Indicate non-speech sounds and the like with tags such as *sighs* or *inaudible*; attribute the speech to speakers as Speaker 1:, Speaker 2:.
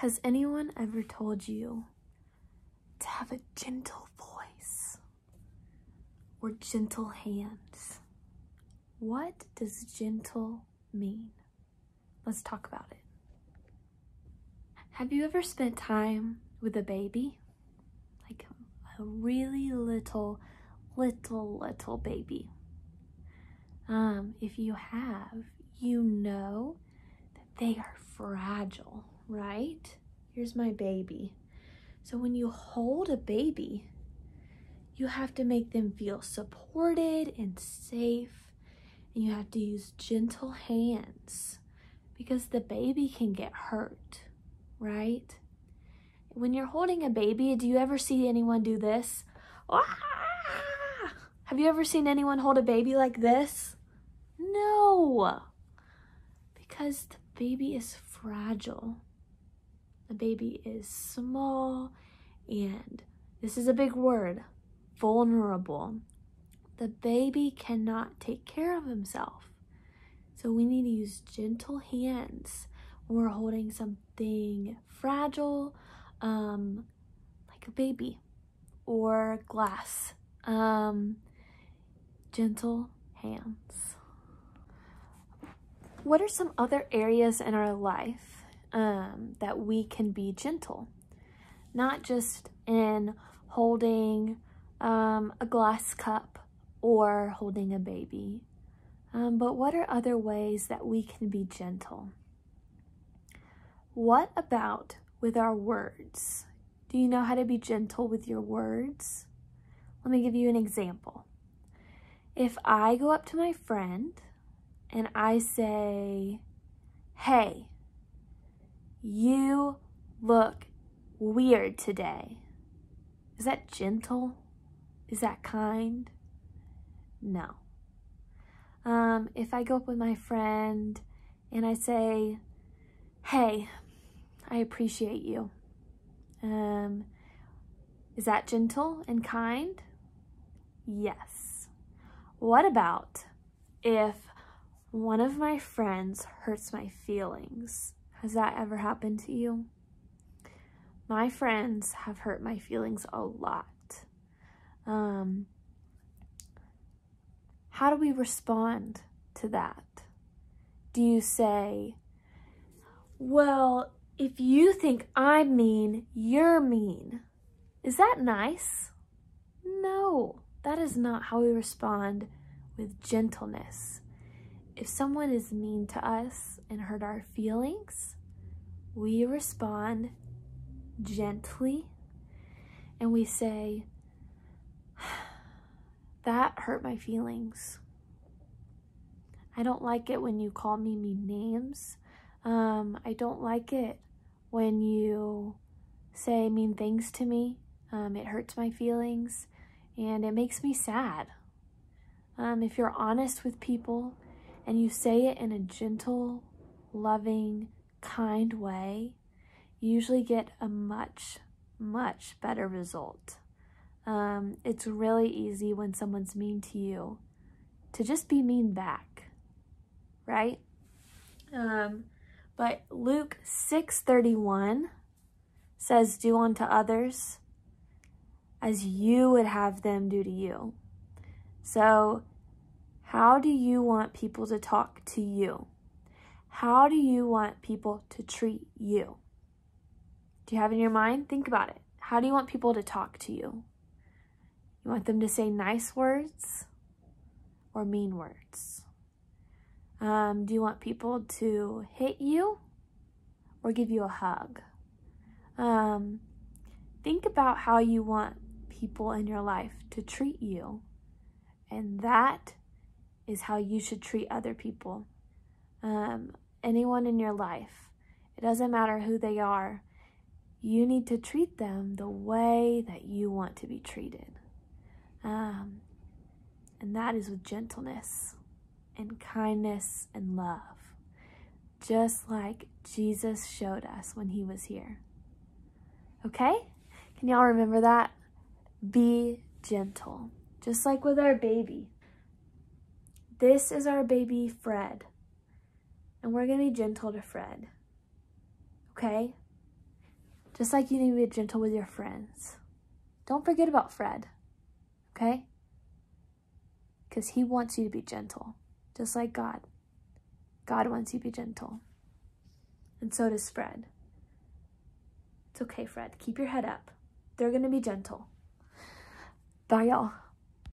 Speaker 1: Has anyone ever told you to have a gentle voice or gentle hands? What does gentle mean? Let's talk about it. Have you ever spent time with a baby? Like a really little, little, little baby. Um, if you have, you know they are fragile, right? Here's my baby. So when you hold a baby, you have to make them feel supported and safe, and you have to use gentle hands because the baby can get hurt, right? When you're holding a baby, do you ever see anyone do this? Ah! Have you ever seen anyone hold a baby like this? No, because the baby is fragile. The baby is small and this is a big word, vulnerable. The baby cannot take care of himself. So we need to use gentle hands when we're holding something fragile, um, like a baby or glass. Um, gentle hands. What are some other areas in our life um, that we can be gentle? Not just in holding um, a glass cup or holding a baby, um, but what are other ways that we can be gentle? What about with our words? Do you know how to be gentle with your words? Let me give you an example. If I go up to my friend and I say, hey, you look weird today. Is that gentle? Is that kind? No. Um, if I go up with my friend and I say, hey, I appreciate you. Um, is that gentle and kind? Yes. What about if one of my friends hurts my feelings. Has that ever happened to you? My friends have hurt my feelings a lot. Um, how do we respond to that? Do you say, well, if you think I'm mean, you're mean. Is that nice? No, that is not how we respond with gentleness. If someone is mean to us and hurt our feelings, we respond gently and we say, *sighs* that hurt my feelings. I don't like it when you call me mean names. Um, I don't like it when you say mean things to me. Um, it hurts my feelings and it makes me sad. Um, if you're honest with people and you say it in a gentle, loving, kind way, you usually get a much, much better result. Um, it's really easy when someone's mean to you to just be mean back, right? Um, but Luke 6:31 says, "Do unto others as you would have them do to you." So how do you want people to talk to you? How do you want people to treat you? Do you have in your mind? Think about it. How do you want people to talk to you? You want them to say nice words or mean words? Um, do you want people to hit you or give you a hug? Um, think about how you want people in your life to treat you. And that is how you should treat other people. Um, anyone in your life, it doesn't matter who they are, you need to treat them the way that you want to be treated. Um, and that is with gentleness and kindness and love, just like Jesus showed us when he was here. Okay? Can y'all remember that? Be gentle, just like with our baby. This is our baby Fred. And we're going to be gentle to Fred. Okay? Just like you need to be gentle with your friends. Don't forget about Fred, okay? Because he wants you to be gentle, just like God. God wants you to be gentle. And so does Fred. It's okay, Fred. Keep your head up. They're going to be gentle. Bye, y'all.